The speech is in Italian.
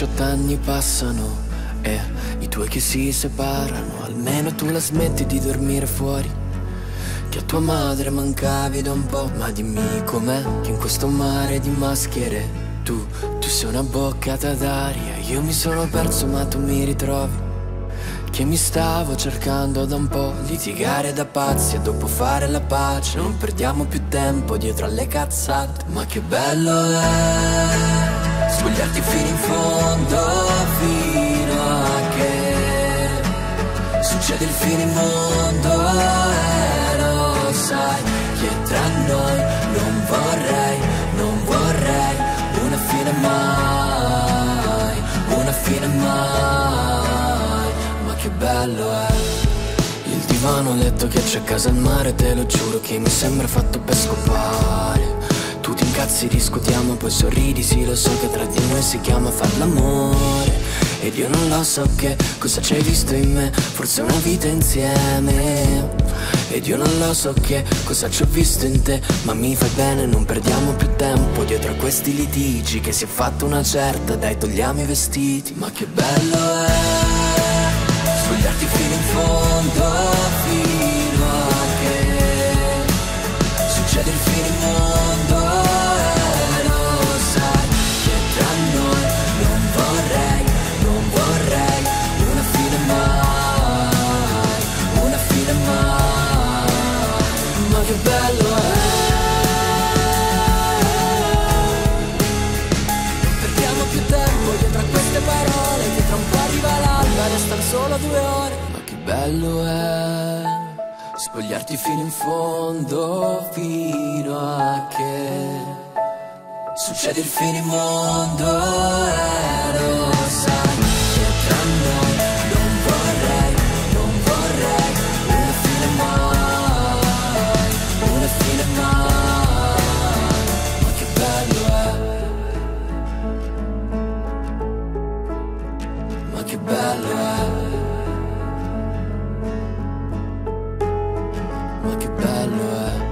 diciotto anni passano e i tuoi che si separano, almeno tu la smetti di dormire fuori. Che a tua madre mancavi da un po', ma dimmi com'è che in questo mare di maschere tu, tu sei una boccata d'aria, io mi sono perso ma tu mi ritrovi. Che mi stavo cercando da un po', litigare da pazzi e dopo fare la pace. Non perdiamo più tempo dietro alle cazzate, ma che bello è spogliarti fino in fondo, fino a che succede il fine in mondo. E lo sai che tra noi non vorrei, non vorrei una fine mai, una fine mai, ma che bello è. Il divano letto che c'è a casa al mare, te lo giuro che mi sembra fatto per scopare. Incazzi, discutiamo, poi sorridi, sì lo so che tra di noi si chiama far l'amore. Ed io non lo so che cosa c'hai visto in me, forse una vita insieme. Ed io non lo so che cosa ci ho visto in te Ma mi fai bene, non perdiamo più tempo Dietro a questi litigi che si è fatta una certa Dai togliamo i vestiti Ma che bello è Spogliarti fino in fondo che bello è. Perdiamo più tempo dietro a queste parole Che tra un po' arriva l'alba Restano solo due ore. Ma che bello è Spogliarti fino in fondo Fino a che Succede il fine che bello è. Ma che bello è.